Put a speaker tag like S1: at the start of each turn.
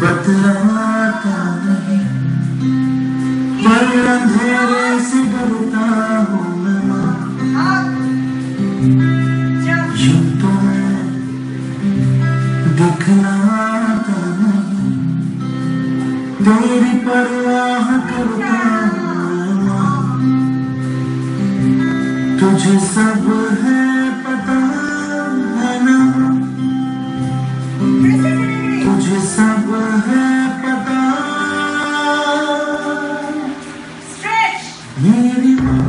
S1: बतलाता नहीं। पर अंधेरे से तो दिखलाता नहीं। तेरी परवाह कर तुझे सब है पता है ना? तुझे सब है पता मेरी माँ